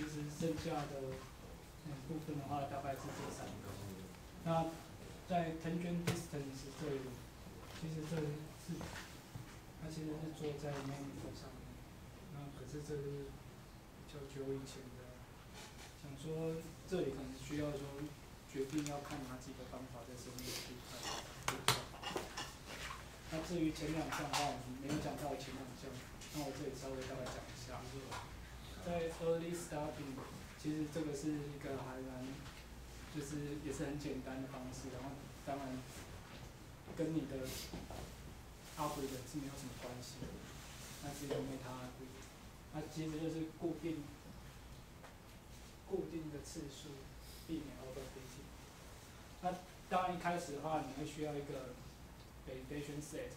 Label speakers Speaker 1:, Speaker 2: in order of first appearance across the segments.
Speaker 1: 其实剩下的两部分的话，大概是这三个。那在 tangent distance 这里，其实这是它其实是做在 manifold 上面。那可是这是比较久以前的，想说这里可能需要说决定要看哪几个方法在上面去看。那至于前两项的话，我们没有讲到前两项，那我这里稍微大概讲一下。在 early starting，其实这个是一个还蛮，就是也是很简单的方式，然后当然跟你的 algorithm 是没有什么关系的，那是因为它，它其实就是固定固定的次数，避免 overfitting。那当然一开始的话，你会需要一个 validation set，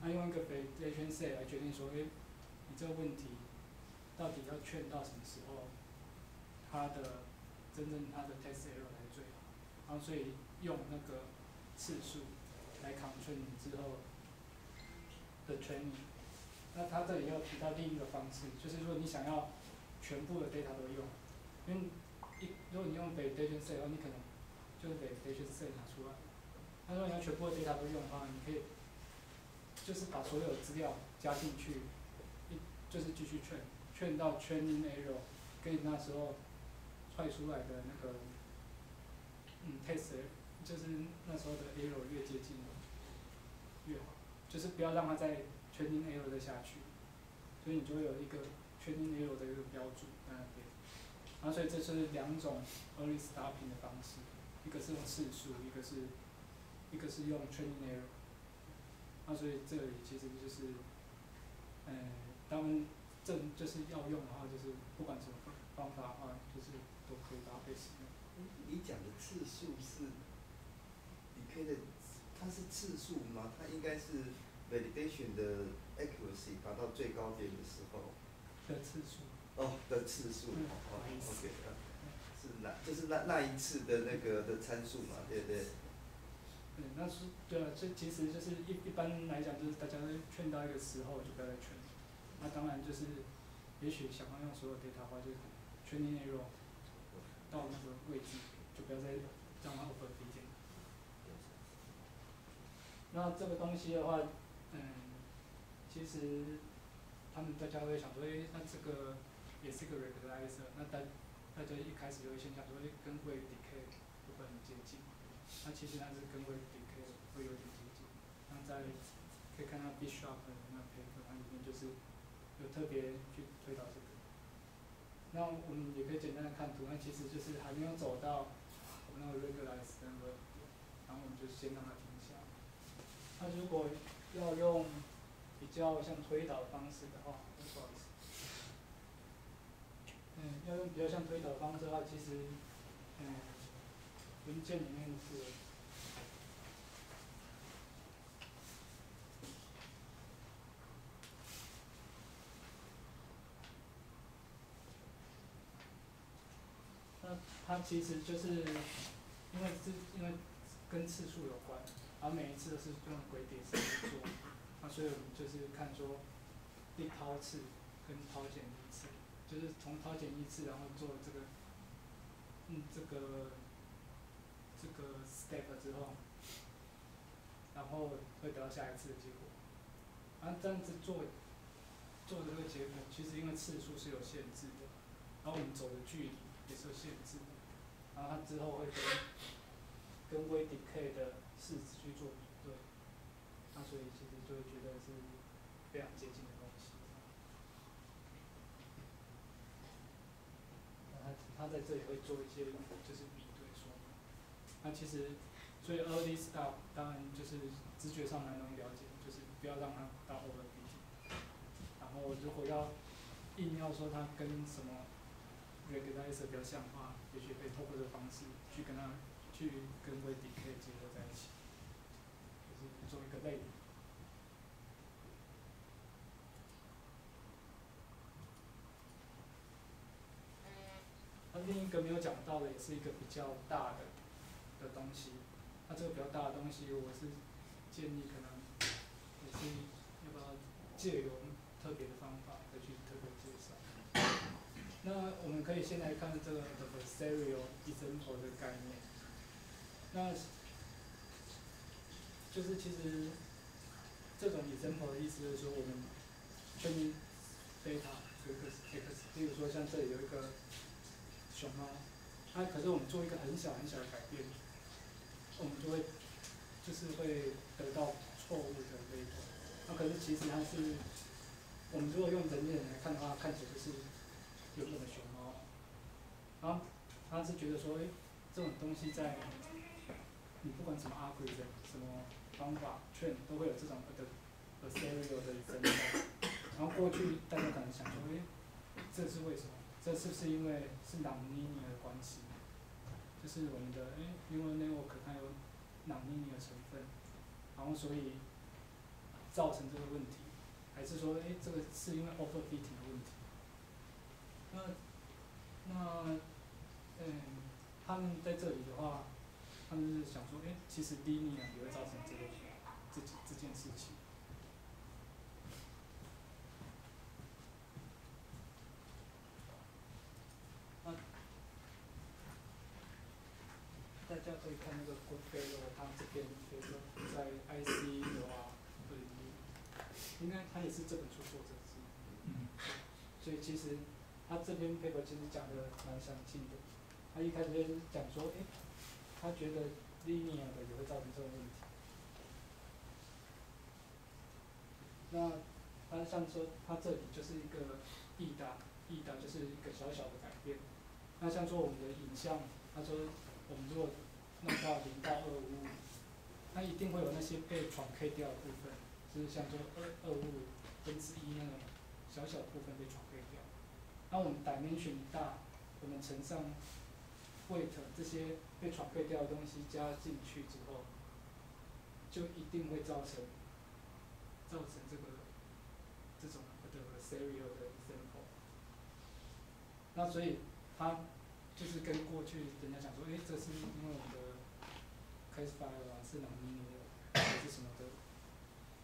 Speaker 1: 那用一个 validation set 来决定说，哎，你这个问题到底要劝到什么时候，它的真正它的 test error 才最好，然后所以用那个次数来 control 你之后的 training。那他这里要提到另一个方式，就是说你想要全部的 data 都用，因为一如果你用 validation set 的话，你可能就是 validation set 拿出来。他说你要全部的 data 都用的话，你可以就是把所有资料加进去，一就是继续 train，train 到 training error 跟那时候踹出来的那个嗯 test，就是那时候的 error 越接近越好，就是不要让它再 training error 再下去，所以你就会有一个 training error 的一个标准在那边。然后所以这是两种 early stopping 的方式，一个是用次数，一个是。一个是用 training error，那所以这里其实就是，嗯，当正就是要用的话，就是不管什么方法的话，就是都可以搭配使用。
Speaker 2: 你讲的次数是，你可以的，它是次数吗？它应该是 validation 的 accuracy 达到最高点的时候。
Speaker 1: 的次数。
Speaker 2: 哦，的次数。哦，OK，是那，就是那那一次的那个的参数嘛，对不对？
Speaker 1: 对，那是对啊，这其实就是一一般来讲，就是大家劝到一个时候就不要再劝。那当然就是，也许想要用所有 data 的话，就圈定内容到那个位置，就不要再让它 over 一点。那这个东西的话，嗯，其实他们大家会想说，哎，那这个也是个 regularizer，那大大家一开始就会先想说，哎，跟 wave decay 会不会很接近？那其实它是跟 wave decay 会有点接近。那在可以看到 Bishop 的那 paper，它里面就是有特别去推导这个。那我们也可以简单的看图，那其实就是还没有走到我们那个 regularize 那个，然后我们就先让它停下。那如果要用比较像推导方式的话，不好意思。嗯，要用比较像推导方式的话，其实，嗯，文件里面是。那它其实就是因为是因为跟次数有关。而每一次都是用鬼点式去做，那所以我们就是看说，一抛次跟抛减一次，就是从抛减一次，然后做这个，嗯，这个，这个 step 之后，然后会得到下一次的结果。然后这样子做，做这个结果，其实因为次数是有限制的，然后我们走的距离也是有限制的，然后他之后会跟，跟微 decay 的。试纸去做比对，那所以其实就会觉得是非常接近的东西。那他他在这里会做一些就是比对说明。那其实所以 early stop 当然就是直觉上蛮容易了解，就是不要让它到 over b。然后如果要硬要说它跟什么 regularizer 比较像的话，也许可以透过这个方式去跟他去跟 v decay 结合在一起。就是做一个类比。那另一个没有讲到的，也是一个比较大的的东西。那这个比较大的东西，我是建议可能也是要不要借由特别的方法。那我们可以先来看这个 adversarial example 的概念。那就是其实这种 example 的意思就是说，我们确定 data 有个 x，比如说像这里有一个熊猫，它可是我们做一个很小很小的改变，我们就会就是会得到错误的 data。那可是其实它是，我们如果用人眼来看的话，看起来就是有本的熊猫。然后他是觉得说，哎，这种东西在你不管什么 algorithm 什么方法，train 都会有这种的 adversarial 的 example。然后过去大家可能想说，哎，这是为什么？这是不是因为是朗尼尼的关系？就是我们的哎，neural network 它有 nonlinear 成分，然后所以造成这个问题，还是说哎，这个是因为 overfitting 的问题？那那嗯，他们在这里的话，他们是想说，哎，其实 linear 也会造成这个这这件事情。那大家可以看那个 Goodfellow，他这边比如说在 IC 的话，二零一，应该他也是这本书作者之一。
Speaker 3: 嗯。
Speaker 1: 所以其实他这篇 paper 其实讲的蛮详细的。他一开始就是讲说，哎，他觉得 linear 的也会造成这种问题。那他像说，他这里就是一个 e 大 e 大就是一个小小的改变。那像说我们的影像，他说我们如果弄到零到二五五，那一定会有那些被闯 K 掉的部分，就是像说二二五分之一那种小小部分被闯。那我们 dimension 大，我们乘上 weight 这些被 truncate 掉的东西加进去之后，就一定会造成造成这个这种 adversarial 的 example。那所以他就是跟过去人家讲说，哎，这是因为我们的 case file 啊是浓密的还是什么的，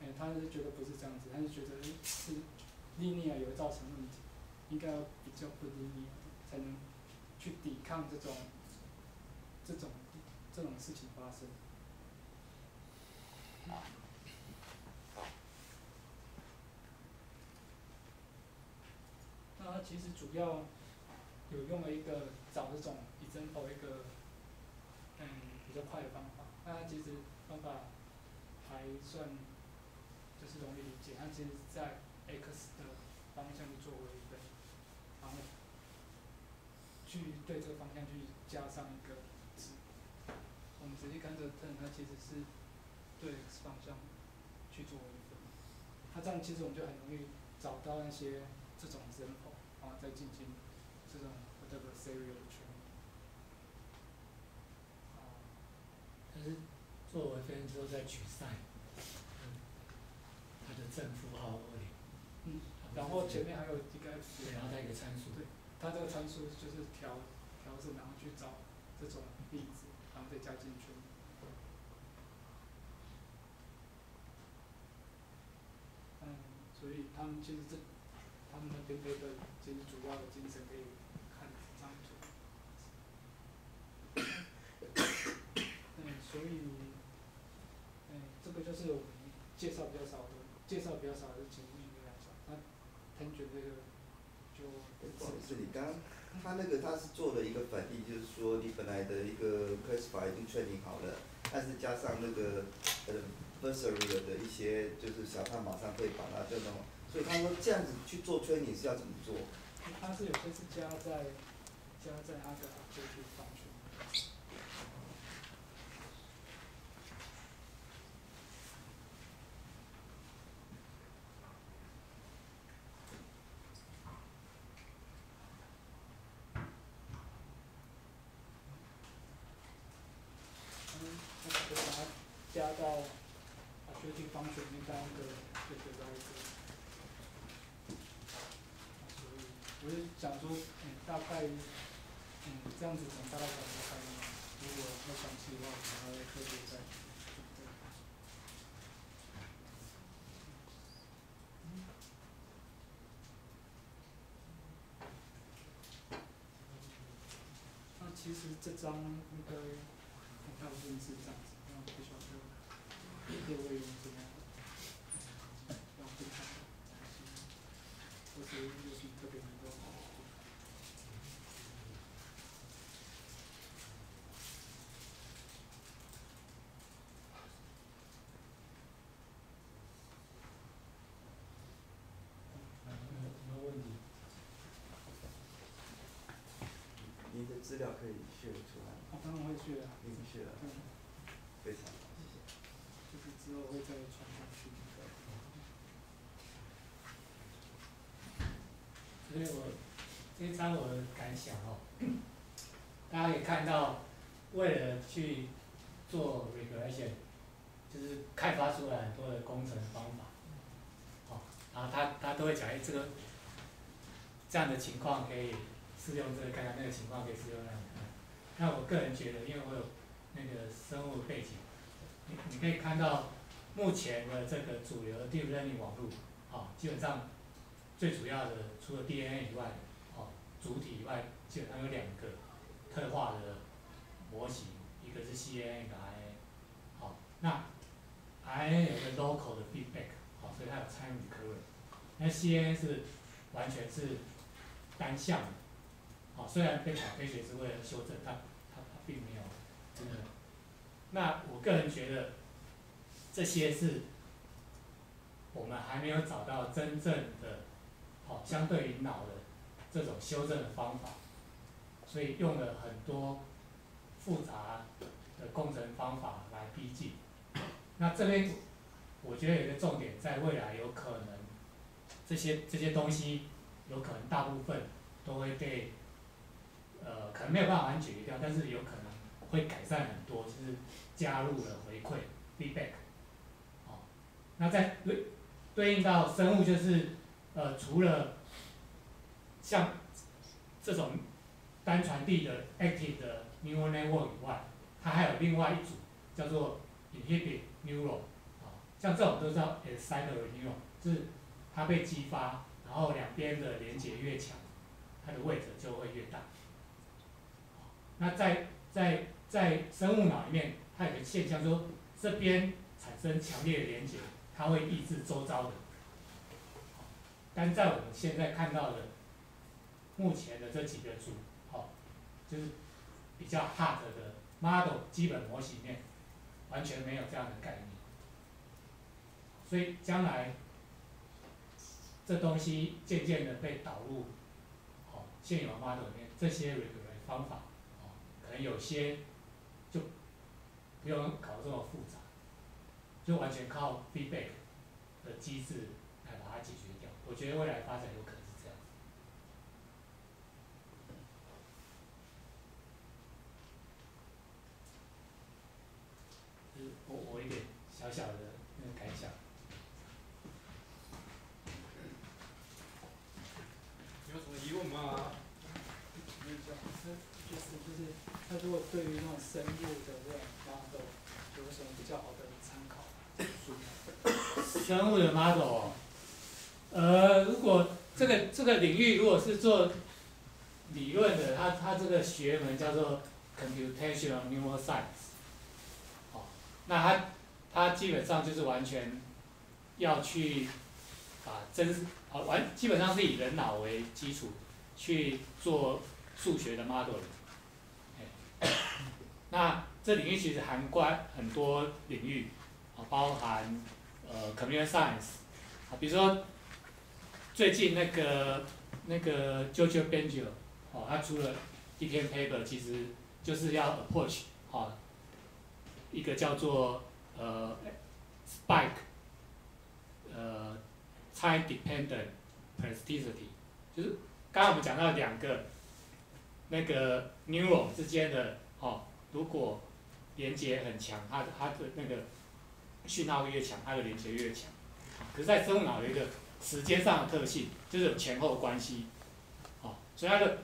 Speaker 1: 哎，他是觉得不是这样子，他是觉得是 linear 也会造成问题，应该要比较不容易才能去抵抗这种这种这种事情发生。那它其实主要有用了一个找这种 example 一个嗯比较快的方法，那它其实方法还算就是容易理解，它其实在 x 的方向作为一个，然后去对这个方向去加上一个值。我们直接看这个 turn，它其实是对 x 方向去做一个，它这样其实我们就很容易找到那些这种 example，然后再进行这种 adversarial 的处理。
Speaker 3: 但是做完分之后再取 sign，它的正负号位。
Speaker 1: 嗯，然后前面还有一个 x，
Speaker 3: 对，然后再一个参数。
Speaker 1: 对，它这个参数就是调调整，然后去找这种例子，然后再加进去。嗯，所以他们其实这他们那边那个其实主要的精神可以看这张图。嗯，所以嗯这个就是我们介绍比较少的，介绍比较少的是前面那个来讲，那 tangent 这个。
Speaker 2: 不好意思，你刚他那个他是做了一个反例，就是说你本来的一个 classifier 已经确定好了，但是加上那个呃 v e r s a r y 的一些就是小探马上可以把它这种，所以他说这样子去做 training 是要怎么做？
Speaker 1: 他是有些是加在加在那个 objective function。嗯，那就把它到 objective function 里面当一个就得到一个。所以我就想说，嗯，大概，嗯，这样子能大概讲一下概念，如果要详细的话，可能还会特别再准备。其实这张应该大部分是这样子，然后不晓得
Speaker 2: 资料可以 share 出来？
Speaker 1: 我当然会去啊，
Speaker 2: 可以 share，
Speaker 1: 嗯，
Speaker 2: 非常好，谢谢。
Speaker 1: 就是之后会再传上去那个。
Speaker 3: 所以我这一章我的感想哦，大家可以看到，为了去做 regression，就是开发出来很多的工程方法，哦，然后他他都会讲，哎，这个这样的情况可以适用这个看看，那个情况可以适用那个。那我个人觉得，因为我有那个生物背景，你你可以看到目前的这个主流的 deep learning 网络，啊、基本上最主要的除了 DNA 以外，哦，主体以外，基本上有两个特化的模型，一个是 CNN，一个 RNA。好，那 RNA 有个 local 的 feedback，好，所以它有参与 current，。那 CNN 是完全是单向的，好，虽然被小飞学是为了修正，它它它并没有真的。那我个人觉得这些是我们还没有找到真正的。好，相对于脑的这种修正的方法，所以用了很多复杂的工程方法来逼近。那这边我觉得有一个重点，在未来有可能这些这些东西有可能大部分都会被呃可能没有办法完全解决掉，但是有可能会改善很多，就是加入了回馈 feedback。好，那在对对应到生物就是。呃，除了像这种单传递的 active 的 neural network 以外，它还有另外一组叫做 inhibit neural 啊，像这种都叫 excited neuron，就是它被激发，然后两边的连接越强，它的位置就会越大。那在在在生物脑里面，它有个现象说，这边产生强烈的连接，它会抑制周遭的。但在我们现在看到的目前的这几个组，好，就是比较 hard 的 model 基本模型里面，完全没有这样的概念。所以将来这东西渐渐的被导入，好，现有 model 里面这些 regular 方法，哦，可能有些就不用搞这么复杂，就完全靠 feedback 的机制。我觉得未来发展有可能是这样。就是我我一点小小的那个感想。
Speaker 4: 有什么疑问吗？
Speaker 1: 就是就是，他如果对于那种生物的这种 model，有什么比较好的参考？
Speaker 3: 生物的 model。呃，如果这个这个领域如果是做理论的，它它这个学门叫做 computational neuroscience，哦，那它它基本上就是完全要去把真啊完基本上是以人脑为基础去做数学的 model，哎，那这领域其实涵盖很多领域，啊，包含呃 computer science，啊，比如说。最近那个那个 Giorgio Benjio 哦，他出了一篇 paper，其实就是要 approach 哦，一个叫做呃 spike 呃 time dependent plasticity，就是刚刚我们讲到两个那个 neuron 之间的哦，如果连接很强，它的它的那个讯号越强，它的连接越强。可是，在生物腦有一個。时间上的特性就是有前后关系，哦，所以它的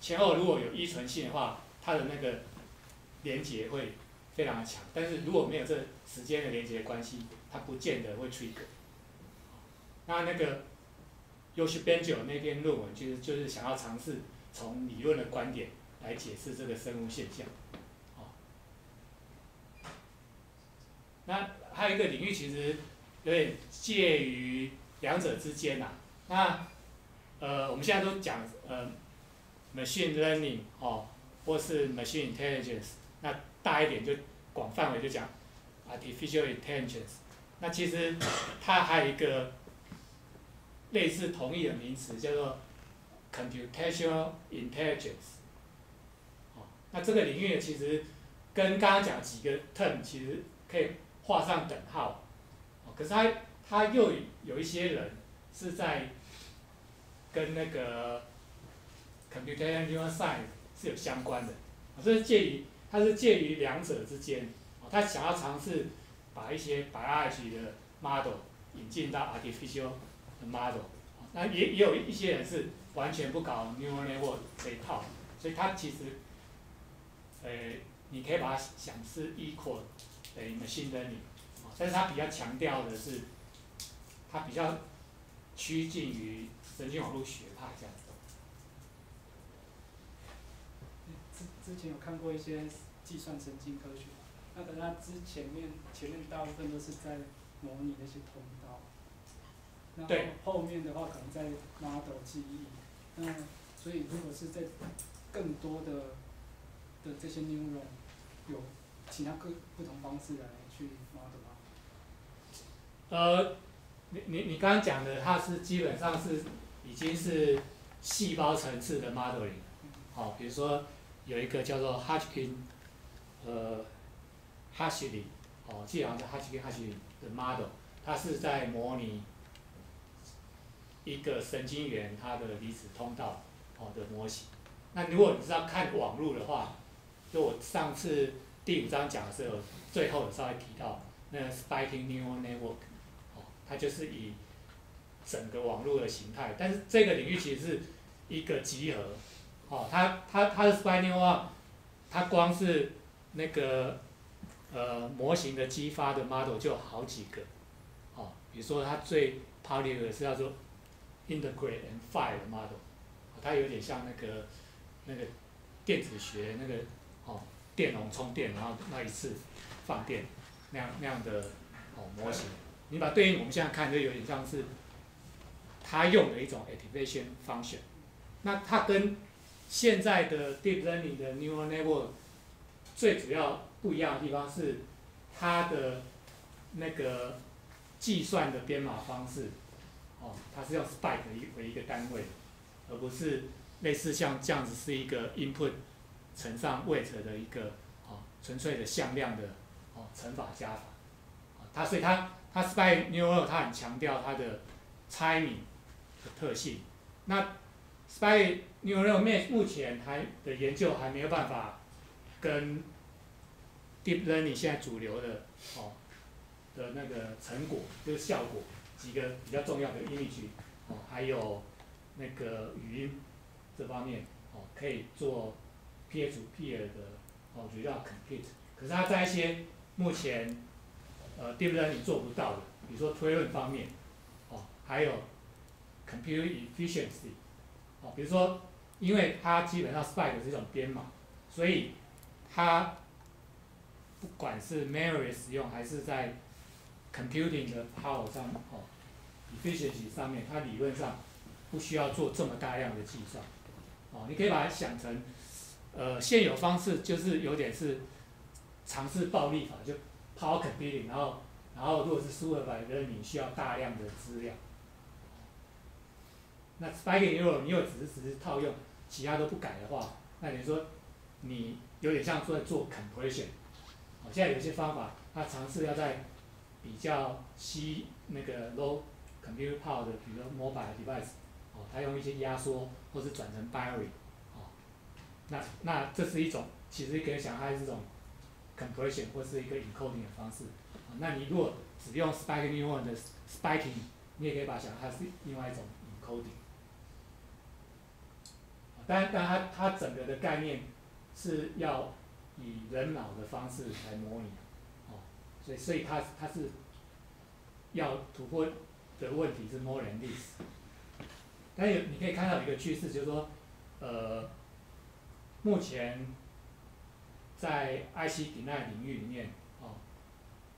Speaker 3: 前后如果有依存性的话，它的那个连接会非常的强。但是如果没有这时间的连接关系，它不见得会 trigger。那那个 Yoshi Bengio 那篇论文其实就是想要尝试从理论的观点来解释这个生物现象，哦。那还有一个领域其实有点介于两者之间呐、那呃，我们现在都讲呃，machine learning 哦，或是 machine intelligence，那大一点就广范围就讲 artificial intelligence。那其实它还有一个类似同义的名词叫做 computational intelligence。哦，那这个领域，其实跟刚刚讲几个 term 其实可以画上等号。哦，可是它他又有一些人是在跟那个 computational science 是有相关的，所以介于他是介于两者之间。他想要尝试把一些 biology 的 model 引进到 artificial 的 model。那也也有一些人是完全不搞 neural network 这一套，所以他其实，呃，你可以把它想是 equal 等于 machine learning，但是他比较强调的是，它比较趋近于神经网络学派这样子。
Speaker 1: 之之前有看过一些计算神经科学，那可是它之前面前面大部分都是在模拟那些通道，然后后面的话可能在 model 记忆，那所以如果是在更多的的这些 neuron 有其他各不同方式来去 model 吗？
Speaker 3: 呃，你你你刚刚讲的，它是基本上是已经是细胞层次的 modeling，好、比如说有一个叫做 Hodgkin，呃 h a s h i l y 哦，记得好像是 Hodgkin h a s h i l y 的 model，它是在模拟一个神经元它的离子通道哦的模型。那如果你是要看网络的话，就我上次第五章讲的时候，最后有稍微提到那个 spiking neural network。它就是以整个网络的形态，但是这个领域其实是一个集合，哦，它它它的 spinning 的话它光是那个呃模型的激发的 model 就有好几个，哦，比如说它最 popular 的是叫做 integrate and fire 的 model，它有点像那个那个电子学那个哦电容充电，然后那一次放电那样那样的哦模型。你把对应我们现在看，就有点像是他用的一种 activation function。那它跟现在的 deep learning 的 neural network 最主要不一样的地方是它的那个计算的编码方式，哦，它是用 spike 为一为一个单位，而不是类似像这样子是一个 input 乘上 weight 的一个哦纯粹的向量的哦乘法加法。啊它所以它它 Spy Neural 它很强调它的 timing 的特性。那 Spy Neural 目目前还的研究还没有办法跟 Deep Learning 现在主流的哦的那个成果就是效果几个比较重要的 image 哦，还有那个语音这方面哦可以做 PS 五 PR 的哦，就叫 complete。可是它在一些目前呃，DeepMind 做不到的，比如说推论方面，哦，还有 computer efficiency，哦，比如说，因为它基本上 spike 是一种编码，所以它不管是 memory 使用还是在 computing 的 power 上，哦，efficiency 上面，它理论上不需要做这么大量的计算，哦，你可以把它想成，呃，现有方式就是有点是尝试暴力法，就 power computing，然后然后如果是 supervised 你需要大量的资料。那 spiking neural 你又只是只是套用，其他都不改的话，那你说你有点像在做 compression。哦，现在有些方法，它尝试要在比较稀那个 low computer power 的，比如说 mobile device，哦，它用一些压缩或是转成 binary，哦，那那这是一种，其实可以想它是一种 compression 或是一个 encoding 的方式。那你如果只用 spiking neuron 的 spiking，你也可以把它想它是另外一种 encoding。但但，它它整个的概念是要以人脑的方式来模拟，哦，所以所以它它是要突破的问题是 more than this。但有你可以看到一个趋势，就是说，呃，目前在 IC 顶耐领域里面，哦，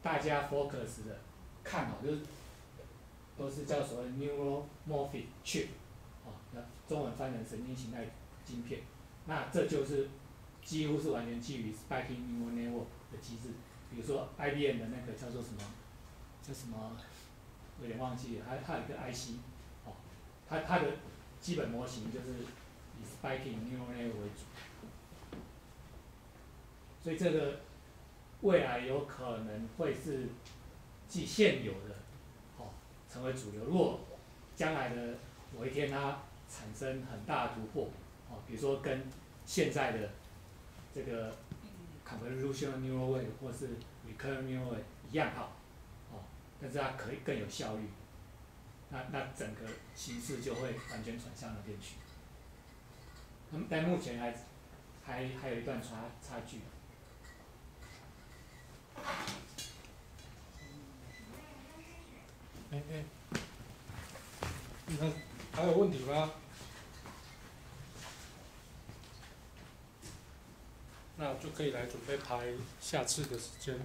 Speaker 3: 大家 focus 的看好就是都是叫所谓 neuromorphic chip，哦，那中文翻成神经形态晶片，那这就是几乎是完全基于 spiking neural network 的机制，比如说 IBM 的那个叫做什么，叫什么，有点忘记了，它它有一个 IC，哦，它它的基本模型就是以 spiking neural network 为主。所以这个未来有可能会是继现有的，哦，成为主流。如果将来的某一天它产生很大的突破，哦，比如说跟现在的这个 convolutional neural way 或是 recurrent neural way 一样好，哦，但是它可以更有效率，那那整个形式就会完全转向那边去。但目前还还还有一段差差距。
Speaker 4: 哎哎，那还有问题吗？那就可以来准备拍下次的时间。